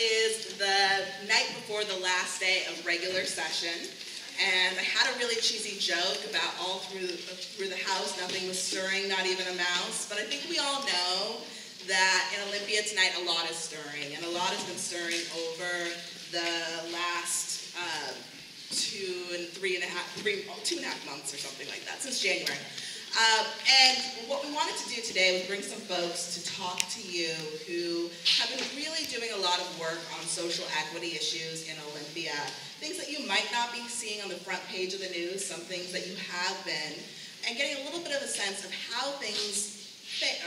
is the night before the last day of regular session. And I had a really cheesy joke about all through, through the house, nothing was stirring, not even a mouse. But I think we all know that in Olympia tonight, a lot is stirring. And a lot has been stirring over the last uh, two and three and a half, three, oh, two and a half months or something like that, since January. Um, and what we wanted to do today was bring some folks to talk to you who have been really doing a lot of work on social equity issues in Olympia things that you might not be seeing on the front page of the news, some things that you have been, and getting a little bit of a sense of how things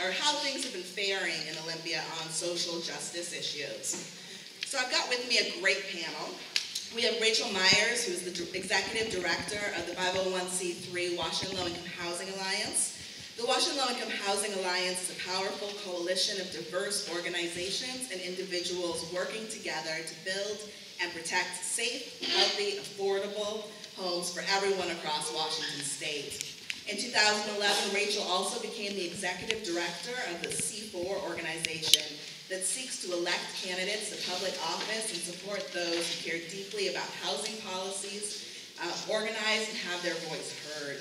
or how things have been faring in Olympia on social justice issues. So I've got with me a great panel. We have Rachel Myers, who's the executive director of the 501c3 Washington Low Income Housing Alliance. The Washington Low Income Housing Alliance is a powerful coalition of diverse organizations and individuals working together to build and protect safe, healthy, affordable homes for everyone across Washington state. In 2011, Rachel also became the executive director of the C4 organization that seeks to elect candidates to public office and support those who care deeply about housing policies, uh, organize and have their voice heard.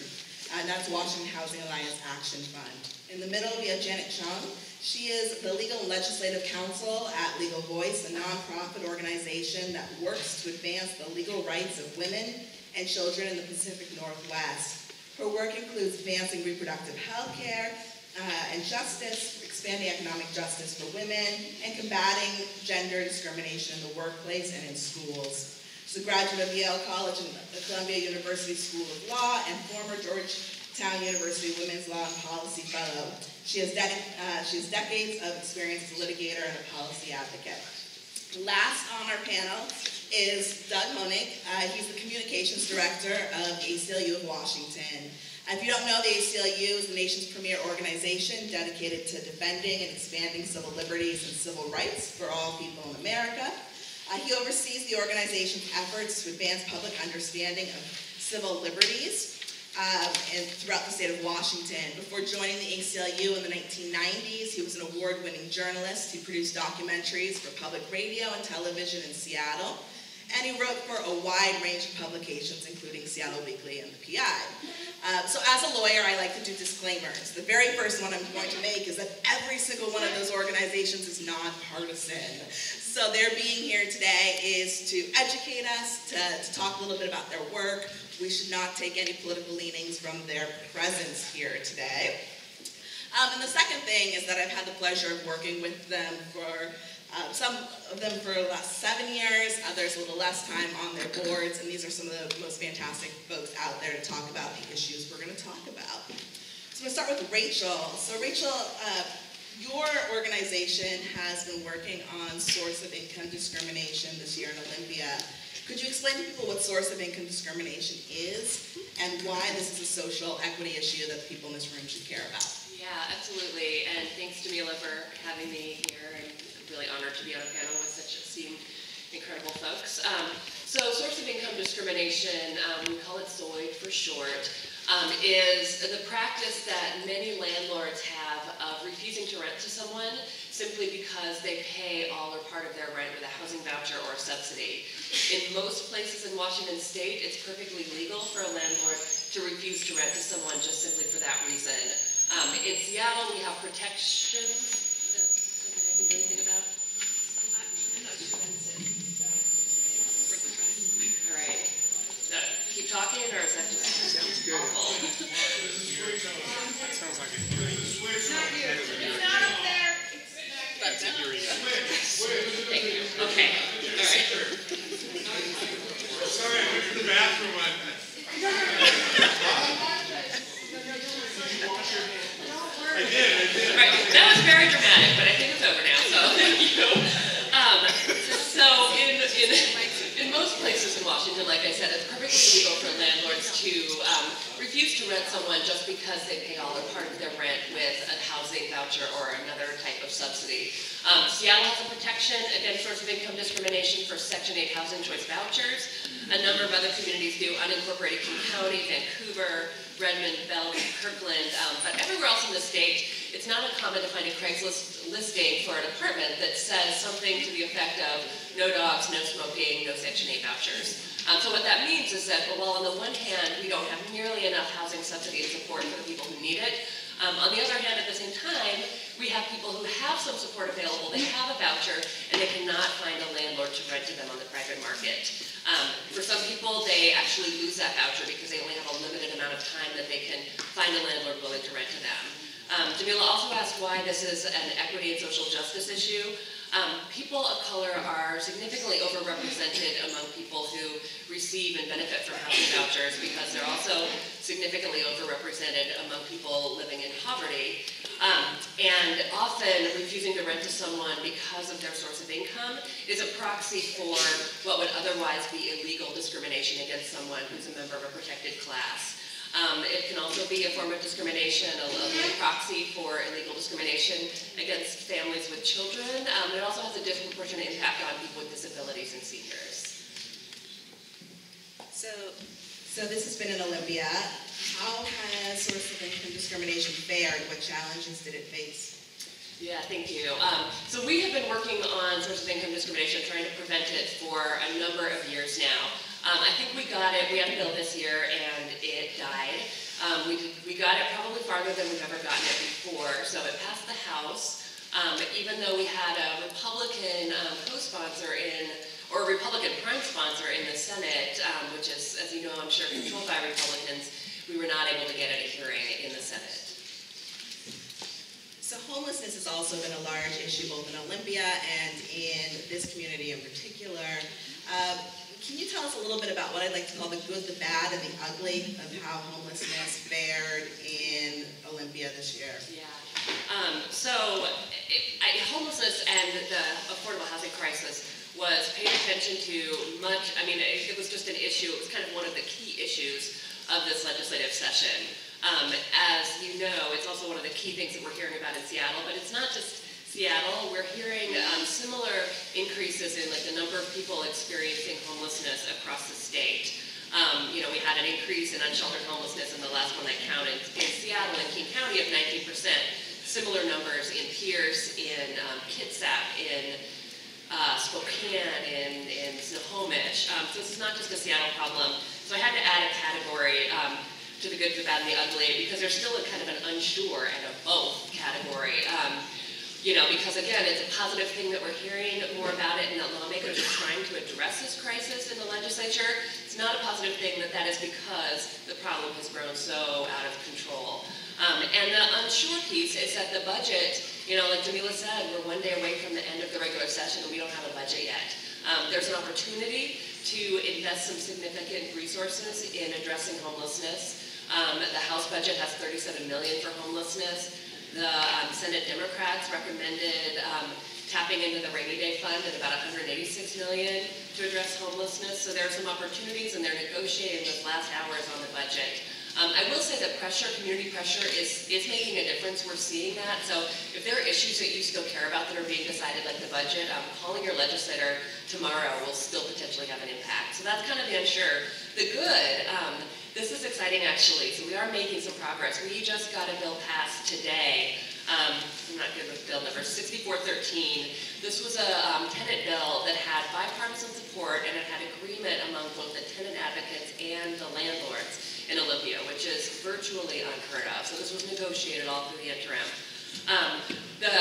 And that's Washington Housing Alliance Action Fund. In the middle, we have Janet Chung. She is the Legal and Legislative Counsel at Legal Voice, a nonprofit organization that works to advance the legal rights of women and children in the Pacific Northwest. Her work includes advancing reproductive health care uh, and justice, expanding economic justice for women, and combating gender discrimination in the workplace and in schools. She's a graduate of Yale College and the Columbia University School of Law and former Georgetown University Women's Law and Policy Fellow. She has, uh, she has decades of experience as a litigator and a policy advocate. Last on our panel is Doug Honig. Uh, he's the communications director of ACLU of Washington. If you don't know, the ACLU is the nation's premier organization dedicated to defending and expanding civil liberties and civil rights for all people in America. Uh, he oversees the organization's efforts to advance public understanding of civil liberties um, and throughout the state of Washington. Before joining the ACLU in the 1990s, he was an award-winning journalist. He produced documentaries for public radio and television in Seattle. And he wrote for a wide range of publications, including Seattle Weekly and the PI. Uh, so as a lawyer, I like to do disclaimers. The very first one I'm going to make is that every single one of those organizations is nonpartisan. So their being here today is to educate us, to, to talk a little bit about their work, we should not take any political leanings from their presence here today. Um, and the second thing is that I've had the pleasure of working with them for uh, some of them for the last seven years, others a little less time on their boards, and these are some of the most fantastic folks out there to talk about the issues we're going to talk about. So I'm going to start with Rachel. So Rachel, uh, your organization has been working on source of income discrimination this year in Olympia. Could you explain to people what source of income discrimination is and why this is a social equity issue that people in this room should care about? Yeah, absolutely. And thanks to for having me here. And really honored to be on a panel with such esteemed, incredible folks. Um, so source of income discrimination, um, we call it SOID for short, um, is the practice that many landlords have of refusing to rent to someone simply because they pay all or part of their rent with a housing voucher or a subsidy. In most places in Washington state, it's perfectly legal for a landlord to refuse to rent to someone just simply for that reason. Um, in Seattle, we have protections. something I can do anything about? All right. Uh, keep talking, or is that just Sounds good. awful? Sounds like it. It's not up there. That's it, Eureka. Thank you. Okay. All right. Sorry, I went to the bathroom. I, I did, I did. Right. That very dramatic, but I think it's over now, so thank you. Um, so in, in, in most places in Washington, like I said, it's perfectly legal for landlords to um, refuse to rent someone just because they pay all or part of their rent with a housing voucher or another type of subsidy. Um, Seattle has a protection against source of income discrimination for Section 8 housing choice vouchers. A number of other communities do, unincorporated King County, Vancouver, Redmond, Bell, Kirkland, um, but everywhere else in the state, it's not uncommon to find a Craigslist listing for an apartment that says something to the effect of no dogs, no smoking, no Section 8 vouchers. Um, so what that means is that while on the one hand, we don't have nearly enough housing subsidy and support for the people who need it, um, on the other hand, at the same time, we have people who have some support available, they have a voucher, and they cannot find a landlord to rent to them on the private market. Um, for some people, they actually lose that voucher because they only have a limited amount of time that they can find a landlord willing to rent to them. Um, Jamila also asked why this is an equity and social justice issue. Um, people of color are significantly overrepresented among people who receive and benefit from housing vouchers because they're also significantly overrepresented among people living in poverty. Um, and often refusing to rent to someone because of their source of income is a proxy for what would otherwise be illegal discrimination against someone who's a member of a protected class. Um, it can also be a form of discrimination, a, proxy for illegal discrimination against families with children. Um, it also has a disproportionate impact on people with disabilities and seniors. So, so this has been in Olympia. How has source of income discrimination fared? What challenges did it face? Yeah, thank you. Um, so we have been working on source of income discrimination, trying to prevent it for a number of years now. Um, I think we got it, we had a bill this year and it died. Um, we, we got it probably farther than we've ever gotten it before, so it passed the House. Um, even though we had a Republican um, co-sponsor in, or a Republican prime sponsor in the Senate, um, which is, as you know, I'm sure controlled by Republicans, we were not able to get it a hearing in the Senate. So homelessness has also been a large issue both in Olympia and in this community in particular. Um, can you tell us a little bit about what I'd like to call the good, the bad, and the ugly of how homelessness fared in Olympia this year? Yeah. Um, so it, I, homelessness and the affordable housing crisis was paid attention to much. I mean, it, it, was just an issue. It was kind of one of the key issues of this legislative session. Um, as you know, it's also one of the key things that we're hearing about in Seattle. But it's not just Seattle, we're hearing um, similar increases in like the number of people experiencing homelessness across the state. Um, you know, we had an increase in unsheltered homelessness in the last one I counted in Seattle and King County of 19%. Similar numbers in Pierce, in um, Kitsap, in uh, Spokane, in, in Snohomish. Um, so this is not just a Seattle problem. So I had to add a category um, to the good, the bad, and the ugly because there's still a kind of an unsure and a both category. You know, because again, it's a positive thing that we're hearing more about it and that lawmakers are trying to address this crisis in the legislature. It's not a positive thing that that is because the problem has grown so out of control. Um, and the unsure piece is that the budget, you know, like Jamila said, we're one day away from the end of the regular session and we don't have a budget yet. Um, there's an opportunity to invest some significant resources in addressing homelessness. Um, the House budget has 37 million for homelessness. The um, Senate Democrats recommended um, tapping into the rainy day fund at about 186 million to address homelessness. So there are some opportunities, and they're negotiating those last hours on the budget. Um, I will say that pressure, community pressure, is, is making a difference. We're seeing that. So if there are issues that you still care about that are being decided, like the budget, um, calling your legislator tomorrow will still potentially have an impact. So that's kind of the unsure. The good, um, this is exciting actually. So we are making some progress. We just got a bill passed today. Um, I'm not good with bill number 6413. This was a um, tenant bill that had bipartisan support and it had agreement among both the tenant advocates and the landlords in Olympia, which is virtually unheard of. So this was negotiated all through the interim. Um, the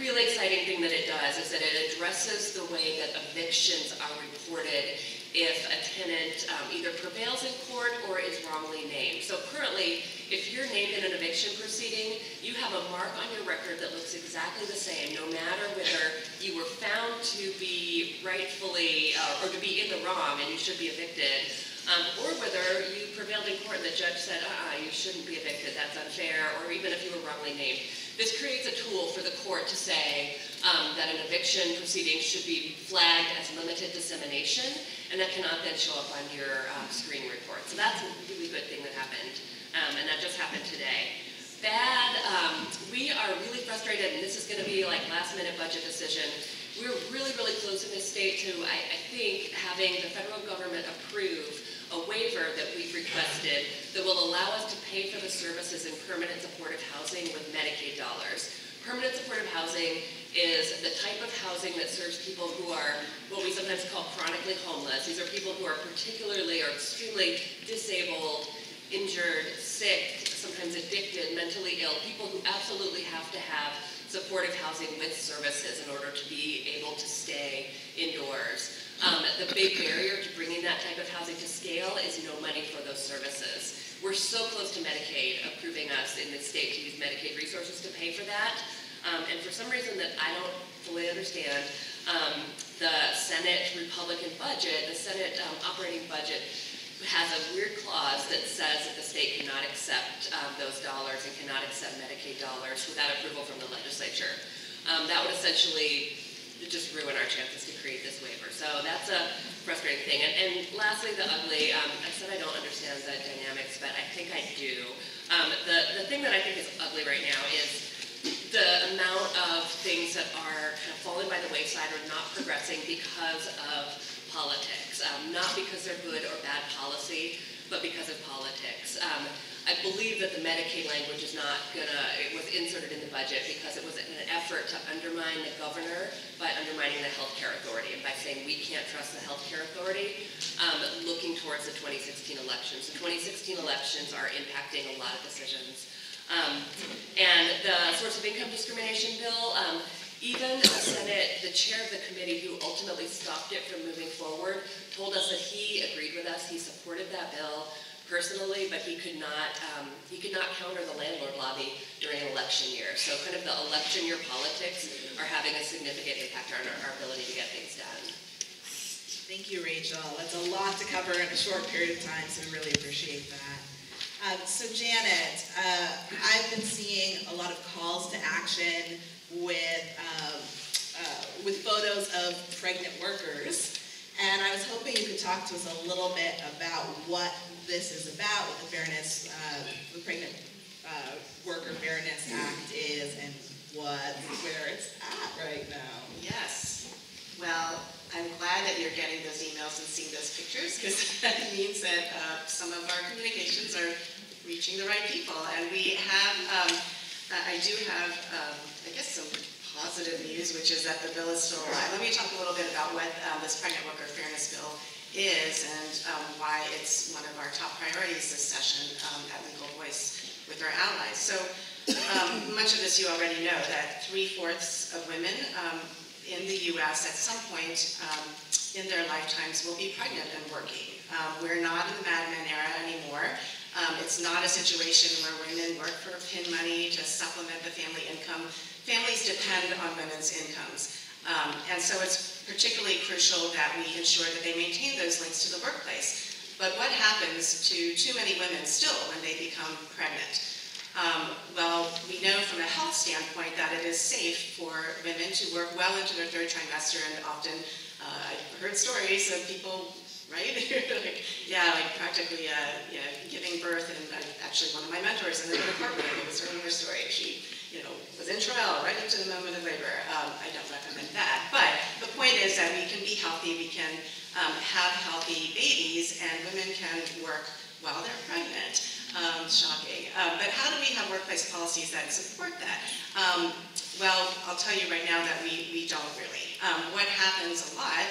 really exciting thing that it does is that it addresses the way that evictions are reported if a tenant um, either prevails in court or is wrongly named. So currently, if you're named in an eviction proceeding, you have a mark on your record that looks exactly the same, no matter whether you were found to be rightfully uh, or to be in the wrong and you should be evicted, um, or whether you prevailed in court and the judge said, uh, you shouldn't be evicted, that's unfair, or even if you were wrongly named. This creates a tool for the court to say that an eviction proceeding should be flagged as limited dissemination, and that cannot then show up on your uh, screening report. So that's a really good thing that happened, um, and that just happened today. Bad, um, we are really frustrated, and this is going to be like last minute budget decision. We're really, really close in this state to, I, I think, having the federal government approve a waiver that we've requested that will allow us to pay for the services in permanent supportive housing with Medicaid dollars. Permanent supportive housing is the type of housing that serves people who are what we sometimes call chronically homeless. These are people who are particularly or extremely disabled, injured, sick, sometimes addicted, mentally ill, people who absolutely have to have supportive housing with services in order to be able to stay indoors. Um, the big barrier to bringing that type of housing to scale is no money for those services. We're so close to Medicaid approving us in the state to use Medicaid resources to pay for that. Um, and for some reason that I don't fully understand, um, the Senate Republican budget, the Senate um, operating budget has a weird clause that says that the state cannot accept um, those dollars and cannot accept Medicaid dollars without approval from the legislature. Um, that would essentially just ruin our chances to create this waiver. So that's a frustrating thing. And, and lastly, the ugly. Um, I said I don't understand the dynamics, but I think I do. Um, the, the thing that I think is ugly right now is the amount of things that are kind of falling by the wayside or not progressing because of politics. Um, not because they're good or bad policy, but because of politics. Um, I believe that the Medicaid language is not gonna, it was inserted in the budget because it was an effort to undermine the governor by undermining the healthcare authority and by saying we can't trust the healthcare authority, um, looking towards the 2016 elections. The 2016 elections are impacting a lot of decisions. Um, and the source of income discrimination bill, um, even the Senate, the chair of the committee who ultimately stopped it from moving forward, told us that he agreed with us, he supported that bill personally, but he could not um, he could not counter the landlord lobby during election year. So kind of the election year politics are having a significant impact on our, our ability to get things done. Thank you, Rachel. That's a lot to cover in a short period of time, so we really appreciate that. Uh, so Janet, uh, I've been seeing a lot of calls to action with um, uh, with photos of pregnant workers, and I was hoping you could talk to us a little bit about what this is about, what the Fairness, uh, the Pregnant uh, Worker Fairness Act is, and what where it's at right now. Yes. Well, I'm glad that you're getting those emails and seeing those pictures because that means that uh, some of our communications are reaching the right people. And we have, um, I do have, um, I guess, some positive news, which is that the bill is still alive. Let me talk a little bit about what um, this pregnant worker fairness bill is and um, why it's one of our top priorities this session um, at Legal Voice with our allies. So um, much of this you already know, that three-fourths of women in the U.S. at some point um, in their lifetimes will be pregnant and working. Um, we're not in the Mad Men era anymore. it's not a situation where women work for pin money to supplement the family income. Families depend on women's incomes. Um, and so it's particularly crucial that we ensure that they maintain those links to the workplace. But what happens to too many women still when they become pregnant? Um, well, we know from a health standpoint that it is safe for women to work well into their third trimester, and often uh, I've heard stories of people, right? like, yeah, like practically uh, yeah, giving birth, and actually one of my mentors in the department, it was her, her story. She you know, was in trial right up to the moment of labor. Um, I don't recommend that. But the point is that we can be healthy, we can um, have healthy babies, and women can work while they're pregnant. Um, shocking. Um, but how do we have workplace policies that support that? Um, well, I'll tell you right now that we, we don't really. Um, what happens a lot,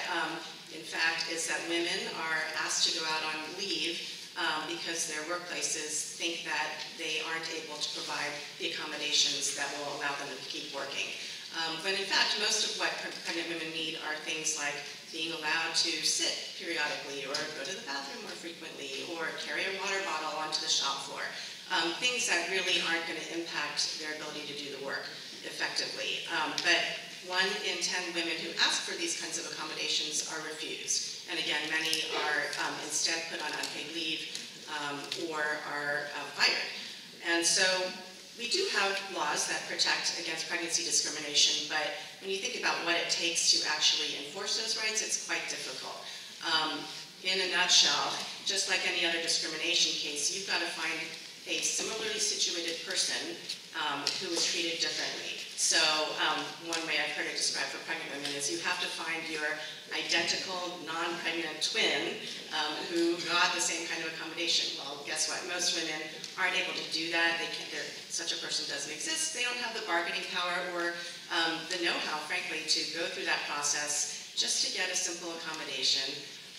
in fact, is that women are asked to go out on leave um, because their workplaces think that they aren't able to provide the accommodations that will allow them to keep working. Um, but in fact, most of what pregnant women need are things like being allowed to sit periodically or go to the bathroom more frequently or carry a water bottle onto the shop floor. Um, things that really aren't going to impact their ability to do the work effectively. Um, but one in 10 women who ask for these kinds of accommodations are refused. And again, many are um, instead put on unpaid leave um, or are uh, fired. And so we do have laws that protect against pregnancy discrimination, but when you think about what it takes to actually enforce those rights, it's quite difficult. Um, in a nutshell, just like any other discrimination case, you've got to find a similarly situated person um, who was treated differently. So um, one way I've heard it described for pregnant women is you have to find your identical non-pregnant twin um, who got the same kind of accommodation. Well, guess what? Most women aren't able to do that. They can't, such a person doesn't exist. They don't have the bargaining power or um, the know-how, frankly, to go through that process just to get a simple accommodation.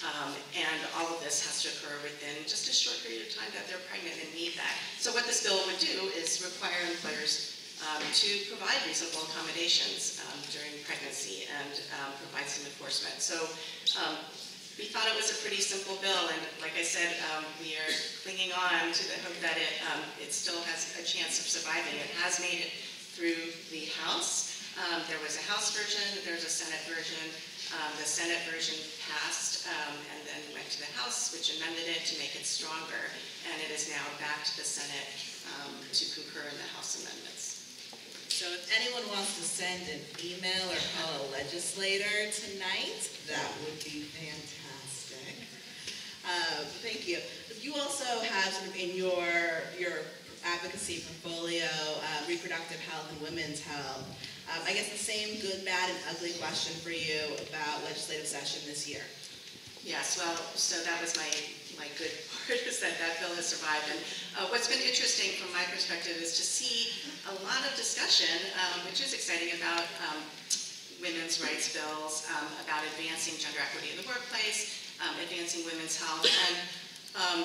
Um, and all of this has to occur within just a short period of time that they're pregnant and need that. So what this bill would do is require employers um, to provide reasonable accommodations um, during pregnancy and um, provide some enforcement. So um, we thought it was a pretty simple bill, and like I said, um, we are clinging on to the hope that it, um, it still has a chance of surviving. It has made it through the House. Um, There was a House version, there's a Senate version. Um, The Senate version passed um, and then went to the House, which amended it to make it stronger, and it is now back to the Senate um, to concur in the House amendments. So if anyone wants to send an email or call a legislator tonight, that would be fantastic. Uh, Thank you. You also have sort of in your, your advocacy portfolio, uh, reproductive health and women's health. Um, I guess the same good, bad, and ugly question for you about legislative session this year. Yes, well, so that was my, my good part, is that that bill has survived. And uh, what's been interesting from my perspective is to see a lot of discussion, um, which is exciting, about um, women's rights bills, um, about advancing gender equity in the workplace, um, advancing women's health. And um,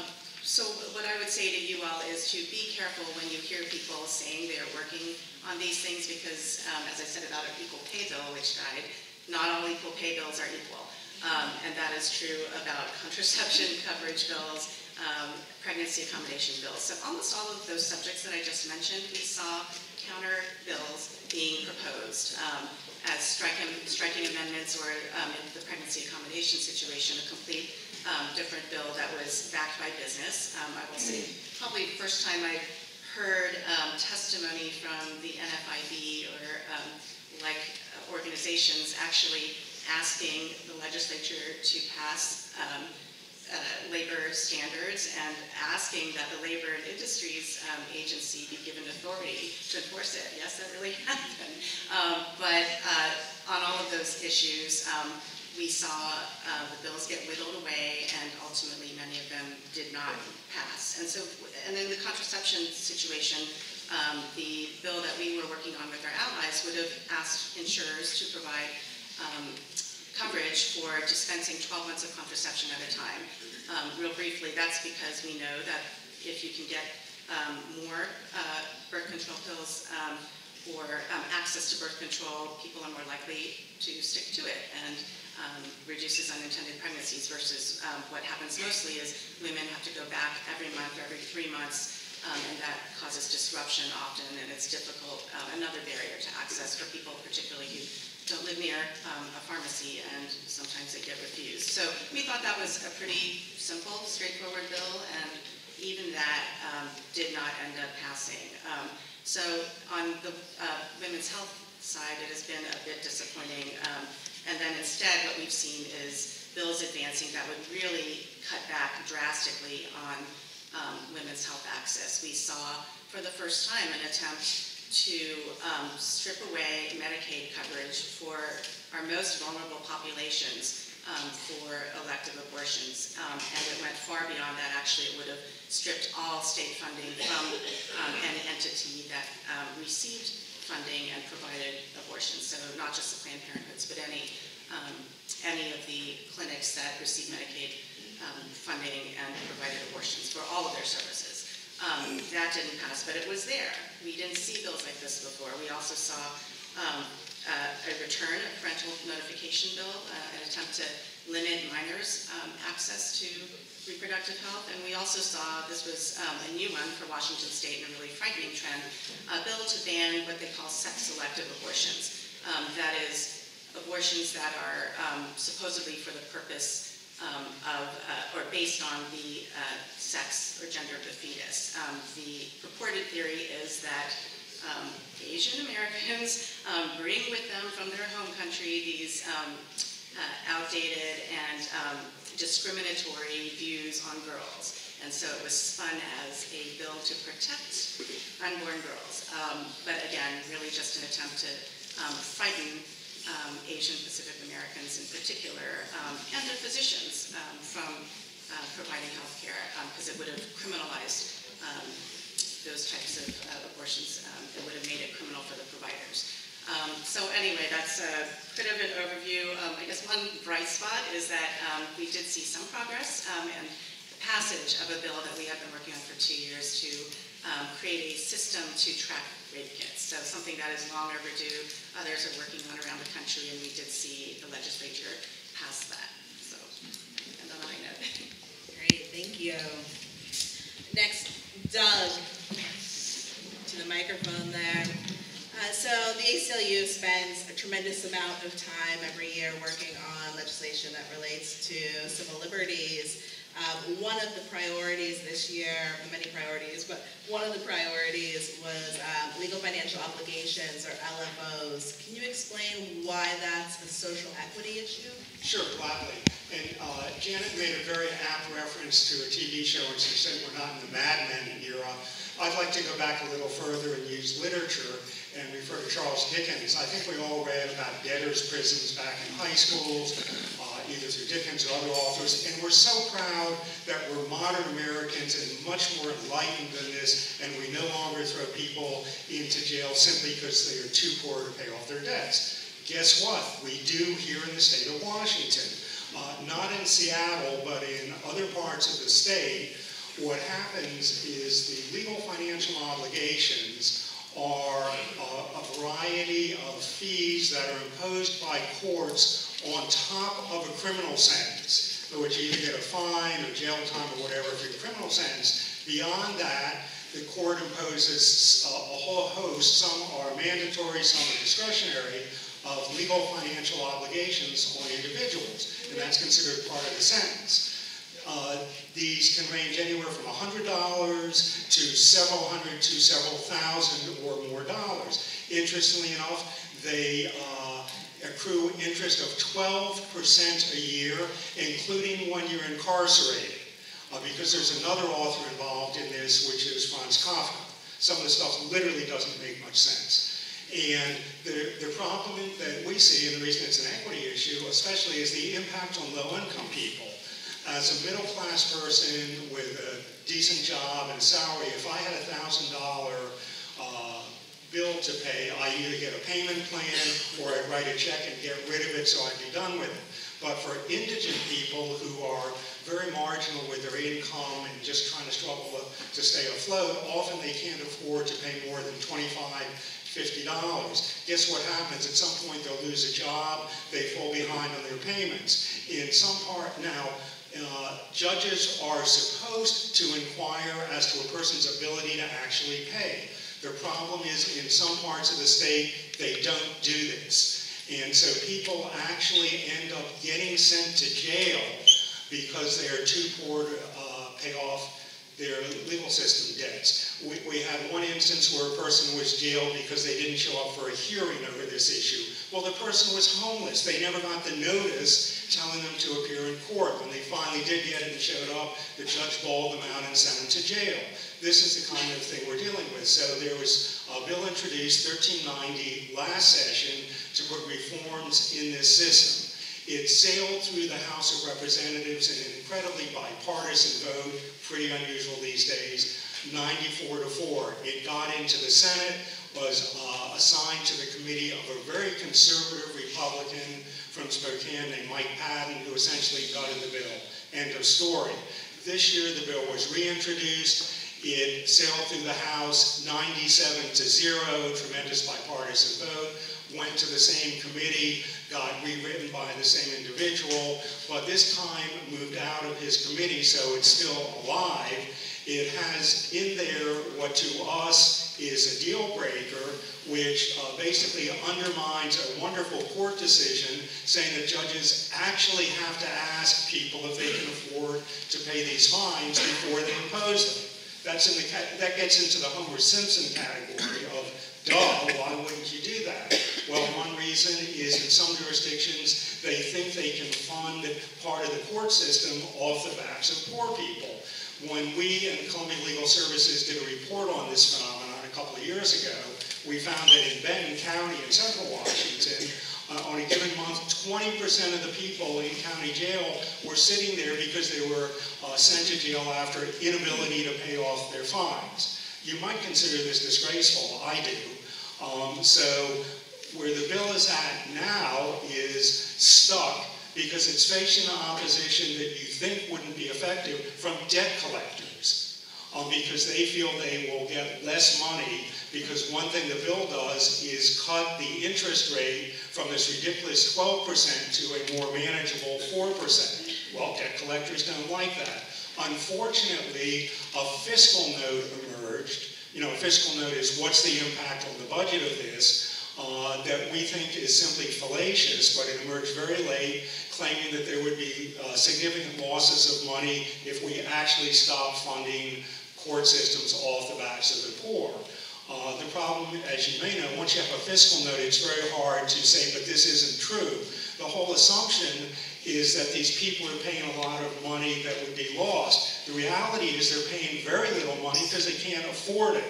so what I would say to you all is to be careful when you hear people saying they're working on these things because, um, as I said about our equal pay bill, which died, not all equal pay bills are equal. Um, and that is true about contraception coverage bills, um, pregnancy accommodation bills. So almost all of those subjects that I just mentioned, we saw counter bills being proposed um, as striking, striking amendments or um, in the pregnancy accommodation situation, a complete um, different bill that was backed by business. Um, I will say, probably the first time I've heard um, testimony from the NFIB or um, like uh, organizations actually asking the legislature to pass uh, labor standards and asking that the Labor and Industries um, Agency be given authority to enforce it. Yes, that really happened. Um, But uh, on all of those issues, um, we saw uh, the bills get whittled away, and ultimately, many of them did not pass. And so, and then the contraception situation, um, the bill that we were working on with our allies would have asked insurers to provide um, coverage for dispensing 12 months of contraception at a time. Um, Real briefly, that's because we know that if you can get um, more uh, birth control pills um, or um, access to birth control, people are more likely to stick to it and um, reduces unintended pregnancies versus um, what happens mostly is women have to go back every month, or every three months, um, and that causes disruption often, and it's difficult, um, another barrier to access for people, particularly who don't live near um, a pharmacy, and sometimes they get refused. So we thought that was a pretty simple, straightforward bill, and even that um, did not end up passing. Um, So on the uh, women's health side, it has been a bit disappointing. Um, And then instead, what we've seen is bills advancing that would really cut back drastically on um, women's health access. We saw for the first time an attempt to um, strip away Medicaid coverage for our most vulnerable populations um, for elective abortions. Um, And it went far beyond that. Actually, it would have stripped all state funding from um, an entity that um, received funding and provided abortions. So not just the Planned Parenthoods, but any, um, any of the clinics that receive Medicaid funding and provided abortions for all of their services. Um, That didn't pass, but it was there. We didn't see bills like this before. We also saw um, uh, a return of parental notification bill, uh, an attempt to limit minors' um, access to reproductive health. And we also saw, this was um, a new one for Washington State and a really frightening trend, a bill to ban what they call sex-selective abortions. Um, That is, abortions that are um, supposedly for the purpose um, of, uh, or based on the uh, sex or gender of the fetus. Um, The purported theory is that um, Asian Americans um, bring with them from their home country these um, uh, outdated and um, discriminatory views on girls. And so it was spun as a bill to protect unborn girls. But again, really just an attempt to frighten um, Asian Pacific Americans in particular, um, and the physicians um, from uh, providing health care, because it would have criminalized um, those types of uh, abortions. Um, It would have made it criminal for the providers. Um, So anyway, that's a bit of an overview. Um, I guess one bright spot is that um, we did see some progress um, and the passage of a bill that we have been working on for two years um, create a system to track rape kits. So something that is long overdue. Others are working on around the country, and we did see the legislature pass that. So, and I know. Great, thank you. Next, Doug, to the microphone there. Uh, So the ACLU spends a tremendous amount of time every year working on legislation that relates to civil liberties. Um, One of the priorities this year, many priorities, but one of the priorities was um, legal financial obligations, or LFOs. Can you explain why that's a social equity issue? Sure, gladly. And uh, Janet made a very apt reference to a TV show, and she said we're not in the Mad Men era. I'd like to go back a little further and use literature and refer to Charles Dickens. I think we all read about debtors' prisons back in high schools, Dickens or other authors, and we're so proud that we're modern Americans and much more enlightened than this, and we no longer throw people into jail simply because they are too poor to pay off their debts. Guess what? We do here in the state of Washington. Uh, not in Seattle, but in other parts of the state, what happens is the legal financial obligations are uh, a variety of fees that are imposed by courts on top of a criminal sentence, which you either get a fine or jail time or whatever for your criminal sentence. Beyond that, the court imposes a a whole host, some are mandatory, some are discretionary, of legal financial obligations on individuals, and that's considered part of the sentence. Uh, These can range anywhere from $100 to several hundred to several thousand or more dollars. Interestingly enough, they uh, accrue interest of 12% a year, including when you're incarcerated. Uh, Because there's another author involved in this, which is Franz Kafka. Some of the stuff literally doesn't make much sense. And the, the problem that we see, and the reason it's an equity issue especially, is the impact on low-income people. As a middle-class person with a decent job and salary, if I had a thousand dollar uh, bill to pay, I either get a payment plan or I write a check and get rid of it so I'd be done with it. But for indigent people who are very marginal with their income and just trying to struggle to, stay afloat, often they can't afford to pay more than 25 $50. Guess what happens? At some point, they'll lose a job, they fall behind on their payments. In some part now, uh, judges are supposed to inquire as to a person's ability to actually pay. The problem is in some parts of the state, they don't do this. And so people actually end up getting sent to jail because they are too poor to uh, pay off their legal system debts. We, we had one instance where a person was jailed because they didn't show up for a hearing over this issue. Well, the person was homeless. They never got the notice telling them to appear in court. When they finally did get it and showed up, the judge bawled them out and sent them to jail. This is the kind of thing we're dealing with. So there was a bill introduced, 1390, last session to put reforms in this system. It sailed through the House of Representatives in an incredibly bipartisan vote, pretty unusual these days, 94 to 4. It got into the Senate, was uh, assigned to the committee of a very conservative Republican from Spokane named Mike Padden, who essentially gutted the bill. End of story. This year, the bill was reintroduced. It sailed through the House 97 to 0, tremendous bipartisan vote went to the same committee, got rewritten by the same individual, but this time moved out of his committee, so it's still alive. It has in there what to us is a deal breaker, which uh, basically undermines a wonderful court decision saying that judges actually have to ask people if they can afford to pay these fines before they impose them. That's in the, that gets into the Homer Simpson category of, duh, why wouldn't you do that? Well, one reason is in some jurisdictions, they think they can fund part of the court system off the backs of poor people. When we and Columbia Legal Services did a report on this phenomenon a couple of years ago, we found that in Benton County in central Washington, uh, on a given month, 20% of the people in county jail were sitting there because they were uh, sent to jail after inability to pay off their fines. You might consider this disgraceful, I do. Um, so where the bill is at now is stuck because it's facing opposition that you think wouldn't be effective from debt collectors. Um, because they feel they will get less money because one thing the bill does is cut the interest rate from this ridiculous 12% to a more manageable 4%. Well, debt collectors don't like that. Unfortunately, a fiscal note emerged. You know, a fiscal note is what's the impact on the budget of this? Uh, that we think is simply fallacious, but it emerged very late, claiming that there would be uh, significant losses of money if we actually stopped funding court systems off the backs of the poor. Uh, the problem, as you may know, once you have a fiscal note, it's very hard to say, but this isn't true. The whole assumption is that these people are paying a lot of money that would be lost. The reality is they're paying very little money because they can't afford it.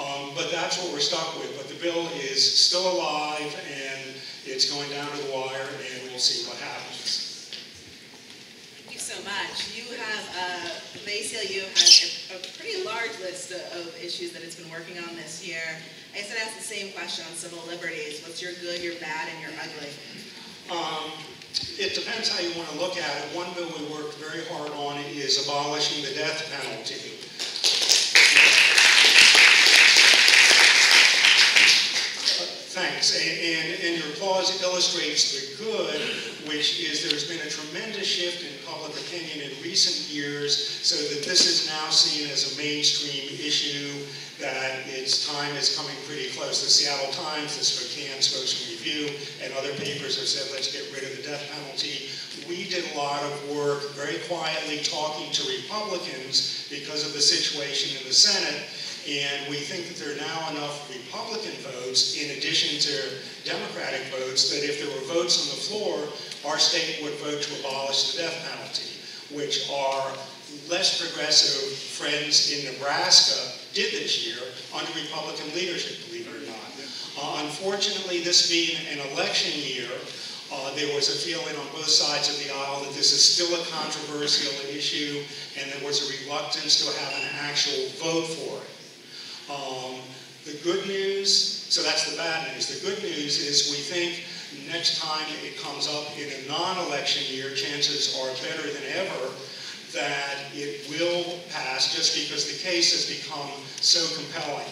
Um, but that's what we're stuck with. But the bill is still alive and it's going down to the wire and we'll see what happens. Thank you so much. You have, uh, a pretty large list of, of issues that it's been working on this year. I guess I'd ask the same question on civil liberties. What's your good, your bad, and your ugly? Um, it depends how you want to look at it. One bill we worked very hard on is abolishing the death penalty. Thanks. And, and, and, your applause illustrates the good, which is there's been a tremendous shift in public opinion in recent years so that this is now seen as a mainstream issue, that its time is coming pretty close. The Seattle Times, the Spokane Spokesman Review, and other papers have said, let's get rid of the death penalty. We did a lot of work very quietly talking to Republicans because of the situation in the Senate and we think that there are now enough Republican votes, in addition to Democratic votes, that if there were votes on the floor, our state would vote to abolish the death penalty, which our less progressive friends in Nebraska did this year under Republican leadership, believe it or not. Uh, unfortunately, this being an election year, uh, there was a feeling on both sides of the aisle that this is still a controversial issue, and there was a reluctance to have an actual vote for it. Um, the good news, so that's the bad news. The good news is we think next time it comes up in a non-election year, chances are better than ever that it will pass just because the case has become so compelling.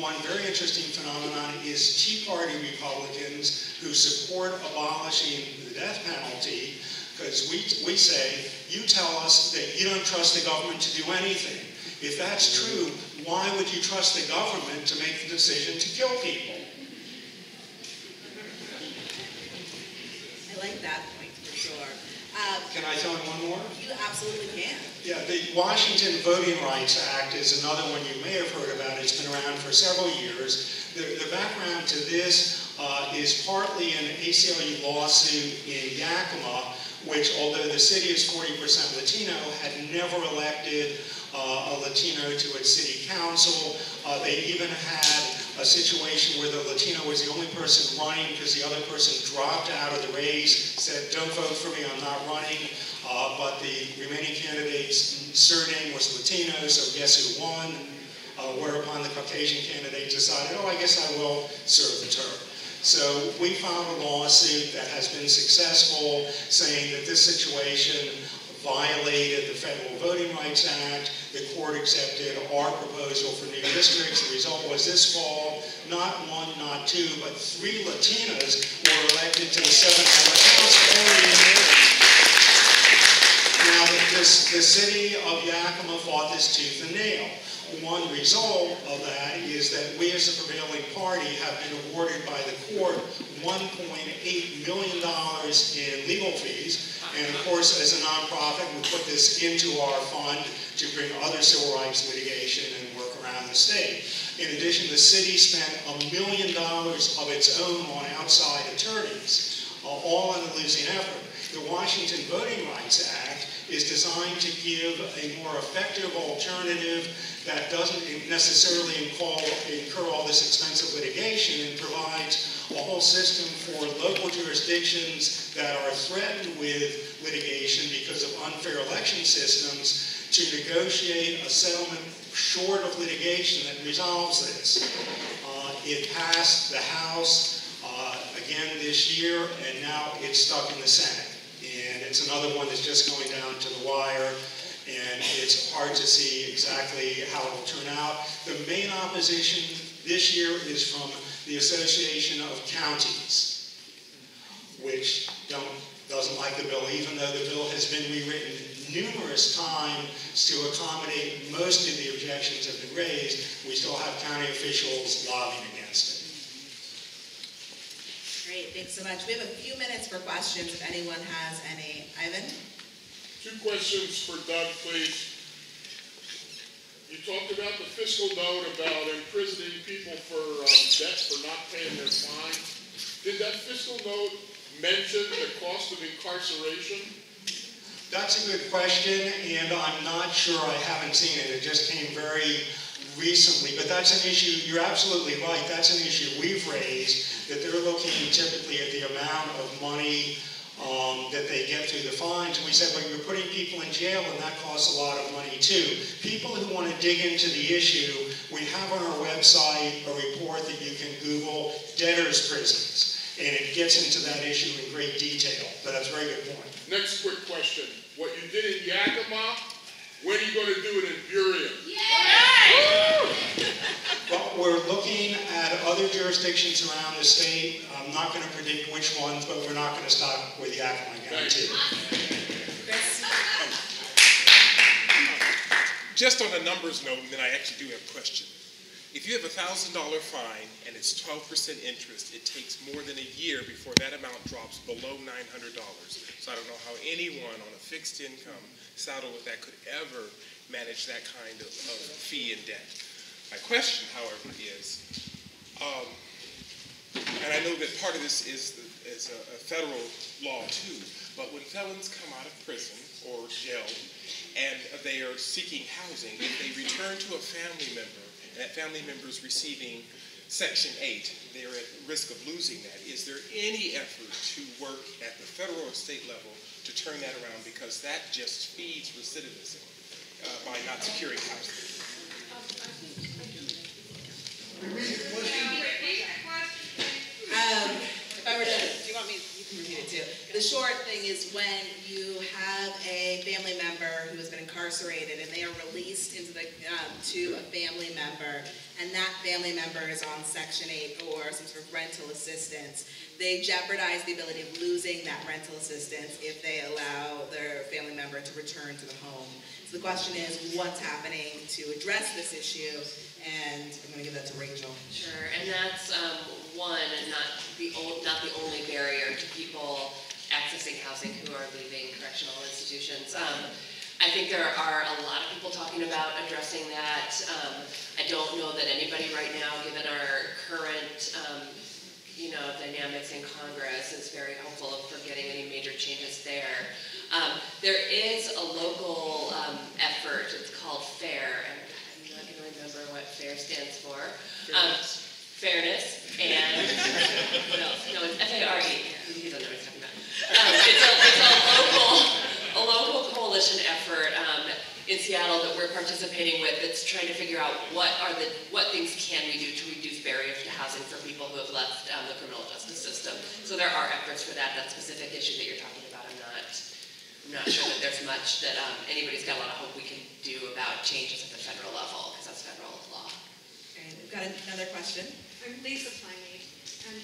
One very interesting phenomenon is Tea Party Republicans who support abolishing the death penalty because we, we say, you tell us that you don't trust the government to do anything. If that's true, why would you trust the government to make the decision to kill people? I like that point for sure. Uh, Can I throw in one more? you absolutely can. Yeah, the Washington Voting Rights Act is another one you may have heard about. It's been around for several years. The, the background to this uh, is partly an ACLU lawsuit in Yakima, which, although the city is 40% Latino, had never elected uh, a Latino to its city council. Uh, they even had a situation where the Latino was the only person running because the other person dropped out of the race, said, don't vote for me, I'm not running. Uh, but the remaining candidate's surname was Latino, so guess who won? Uh, whereupon the Caucasian candidate decided, oh, I guess I will serve the term. So we filed a lawsuit that has been successful, saying that this situation violated the Federal Voting Rights Act. The court accepted our proposal for new districts. The result was this fall, not one, not two, but three Latinas were elected to the seventh council. Now, this, the city of Yakima fought this tooth and nail. One result of that is that we as the prevailing party have been awarded by the court $1.8 million in legal fees. And of course, as a nonprofit, we put this into our fund to bring other civil rights litigation and work around the state. In addition, the city spent a million dollars of its own on outside attorneys, uh, all in a losing effort. The Washington Voting Rights Act is designed to give a more effective alternative that doesn't necessarily incur, all this expensive litigation and provides a whole system for local jurisdictions that are threatened with litigation because of unfair election systems to negotiate a settlement short of litigation that resolves this. Uh, it passed the House uh, again this year, and now it's stuck in the Senate. It's another one that's just going down to the wire, and it's hard to see exactly how it will turn out. The main opposition this year is from the Association of Counties, which doesn't like the bill, even though the bill has been rewritten numerous times to accommodate most of the objections that have been raised. We still have county officials lobbying. Great, thanks so much. We have a few minutes for questions if anyone has any. Ivan? Two questions for Doug, please. You talked about the fiscal note about imprisoning people for um, debts for not paying their fine. Did that fiscal note mention the cost of incarceration? That's a good question, and I'm not sure, I haven't seen it, it just came very recently, but that's an issue, you're absolutely right, that's an issue we've raised, that they're looking typically at the amount of money um, that they get through the fines, and we said, but you're putting people in jail, and that costs a lot of money too. People who want to dig into the issue, we have on our website a report that you can Google debtors' prisons, and it gets into that issue in great detail, but that's a very good point. Next quick question. What you did in Yakima, when are you going to do it in Burien? Well, we're looking at other jurisdictions around the state. I'm not going to predict which ones, but we're not going to stop with Yakima, I guarantee. Chris? Just on a numbers note, and then I actually do have a question. If you have a thousand dollar fine and it's twelve percent interest, it takes more than a year before that amount drops below nine hundred dollars. So I don't know how anyone on a fixed income saddled with that could ever manage that kind of, of fee and debt. My question, however, is, um, and I know that part of this is, is a, a federal law too, but when felons come out of prison or jail and they are seeking housing, if they return to a family member and that family member is receiving Section 8, they're at risk of losing that. Is there any effort to work at the federal or state level to turn that around because that just feeds recidivism uh, by not securing housing? Um, if I were to, do you want me, you can repeat it too. The short thing is when you have a family member who has been incarcerated and they are released into the, um, to a family member, and that family member is on Section 8 or some sort of rental assistance, they jeopardize the ability of losing that rental assistance if they allow their family member to return to the home. So the question is, what's happening to address this issue? And I'm gonna give that to Rachel. Sure, and that's um, one, and not the ol not the only barrier to people accessing housing who are leaving correctional institutions. Um, I think there are a lot of people talking about addressing that. Um, I don't know that anybody right now, given our current, um, you know, dynamics in Congress, is very hopeful for getting any major changes there. Um, there is a local um, effort. It's called FAIR, and I'm not going to remember what FAIR stands for. Um, fairness and what else? No, it's F A R E. He doesn't know what he's talking about. Um, it's, a, it's a local, a local coalition effort um, in Seattle that we're participating with. That's trying to figure out what are the what things can we do to reduce barriers to housing for people who have left um, the criminal justice system. So there are efforts for that. That specific issue that you're talking about, I'm not. I'm not sure that there's much that um, anybody's got a lot of hope we can do about changes at the federal level because that's federal law. Okay, we've got another question. I'm Lisa Flynn, I'm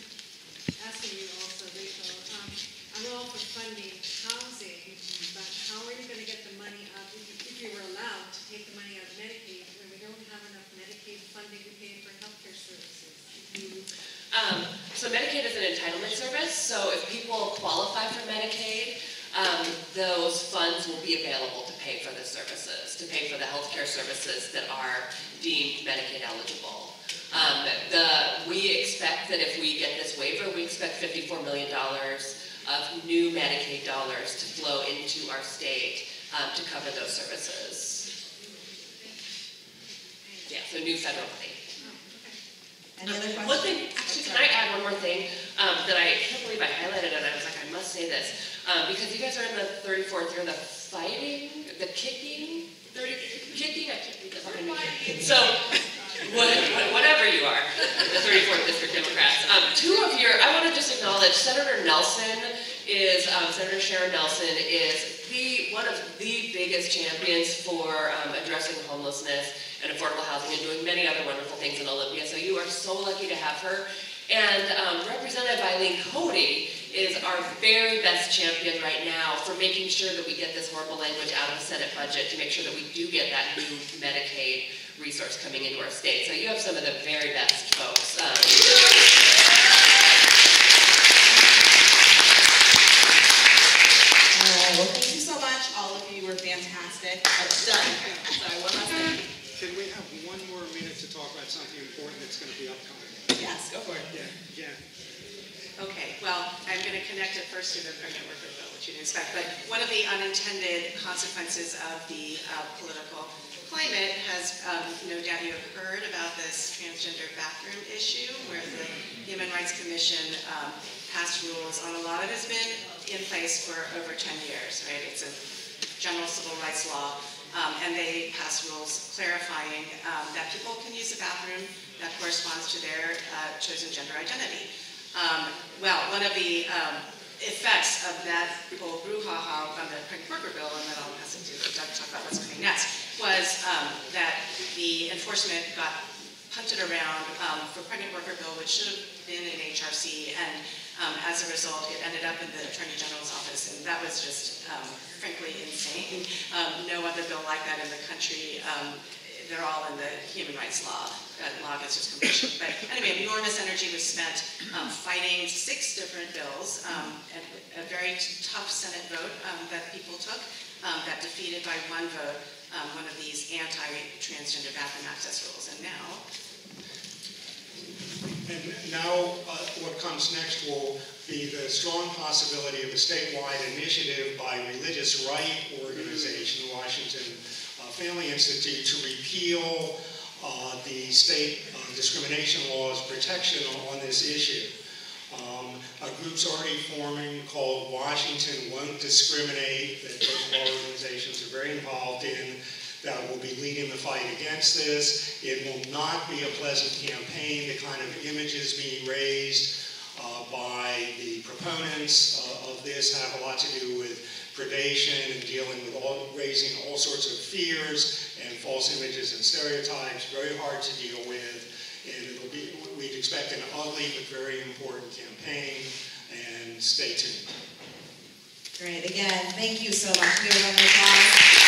asking you also, Rachel, um, I'm all for funding housing, but how are you gonna get the money out, if if you were allowed to take the money out of Medicaid, when we don't have enough Medicaid funding to pay for healthcare services? Um, so Medicaid is an entitlement service, so if people qualify for Medicaid, um, those funds will be available to pay for the services, to pay for the healthcare services that are deemed Medicaid eligible. Um, the, we expect that if we get this waiver, we expect $54 million of new Medicaid dollars to flow into our state um, to cover those services. Yeah, so new federal money. Any One thing, actually, can I add one more thing um, that I can't believe I highlighted and I was like, I must say this. Um, because you guys are in the 34th, you're in the fighting, the kicking, 30, kicking, I can't read the fucking So, what, what- whatever you are, the 34th District Democrats. Um, two of your, I want to just acknowledge Senator Nelson is, um, Senator Sharon Nelson is the, one of the biggest champions for um, addressing homelessness and affordable housing and doing many other wonderful things in Olympia. So you are so lucky to have her. And um, Representative Eileen Cody is our very best champion right now for making sure that we get this horrible language out of the Senate budget to make sure that we do get that new Medicaid resource coming into our state. So you have some of the very best folks. Um, All right, well, thank you so much. All of you were fantastic. Oh, done. Sorry, one last thing. Can we have one more minute to talk about something important that's going to be upcoming? Yes, go for it. Yeah, Jan. Okay, well, I'm going to connect it first to the pregnant worker bill, which you didn't expect. But one of the unintended consequences of the uh, political climate has, um, no doubt you have heard about this transgender bathroom issue, where the Human Rights Commission um, passed rules on a law that has been in place for over 10 years, right? It's a general civil rights law, um, and they passed rules clarifying um, that people can use a bathroom that corresponds to their uh, chosen gender identity. Um, well, one of the um, effects of that whole brouhaha on the pregnant worker bill, and then I'll pass it to Doug to talk about what's coming next, was um, that the enforcement got punted around um, for pregnant worker bill, which should have been in HRC, and um, as a result, it ended up in the Attorney General's office, and that was just um, frankly insane. Um, no other bill like that in the country. Um, they're all in the human rights law. That law just completion. But anyway, enormous energy was spent fighting six different bills, and a very tough Senate vote that people took that defeated by one vote um, one of these anti-transgender bathroom access rules. And now, And now, uh, what comes next will be the strong possibility of a statewide initiative by religious right organization, Washington uh, Family Institute, to repeal uh, the state uh, discrimination laws protection on this issue. Group's already forming called Washington Won't Discriminate, that both organizations are very involved in, that will be leading the fight against this. It will not be a pleasant campaign. The kind of images being raised uh, by the proponents uh, of this have a lot to do with predation and dealing with all, raising all sorts of fears and false images and stereotypes, very hard to deal with. And it'll be, we'd expect an ugly but very important campaign, stay tuned. Great, again, thank you so much.